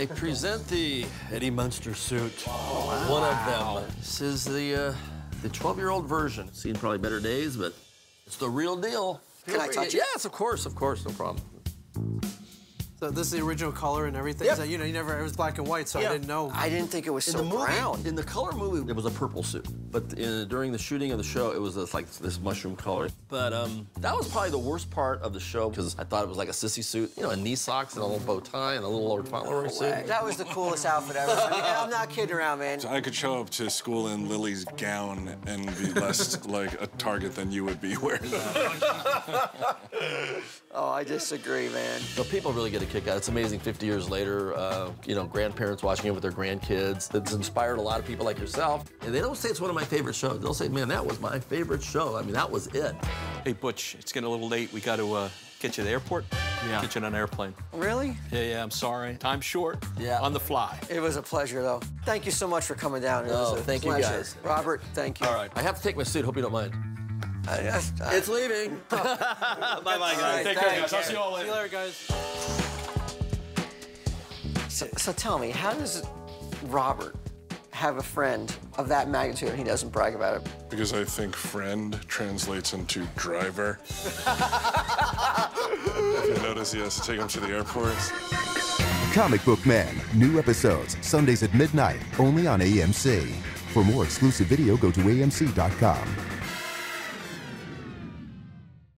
I present the Eddie Munster suit. One of them. This is the uh, the 12-year-old version. Seen probably better days, but it's the real deal. Can I touch it? Yes, of course, of course, no problem. So this is the original color and everything. Yep. So, you know, you never it was black and white, so Yeah. I didn't know. I didn't think it was In so the movie, brown. in the color movie, it was a purple suit. But in, during the shooting of the show, it was this, like this mushroom color. But um, that was probably the worst part of the show because I thought it was like a sissy suit, you know, and knee socks and a little bow tie and a little Lord Fauntleroy suit. That was the coolest outfit ever. I mean, I'm not kidding around, man. I could show up to school in Lily's gown and be less like a target than you would be wearing that. Oh, I disagree, man. So people really get a kick out. It's amazing. 50 years later, uh, you know, grandparents watching it with their grandkids. It's inspired a lot of people like yourself. And they don't say it's one of my favorite shows. They'll say, man, that was my favorite show. I mean, that was it. Hey, Butch, it's getting a little late. We got to uh, get you to the airport. Yeah. Get you on an airplane. Really? Yeah, yeah, I'm sorry. Time's short. Yeah. On the fly. It was a pleasure, though. Thank you so much for coming down. It No, was a thank you, guys. Robert, thank you. All right. I have to take my suit. Hope you don't mind. I, I, I, It's leaving. Bye-bye, guys. right, Take care, guys. I'll see you all later. See you later. later, guys. So, so tell me, how does Robert have a friend of that magnitude and he doesn't brag about it? Because I think friend translates into driver. if you notice, he has to take him to the airport. Comic Book Men. New episodes Sundays at midnight, only on AMC. For more exclusive video, go to AMC.com.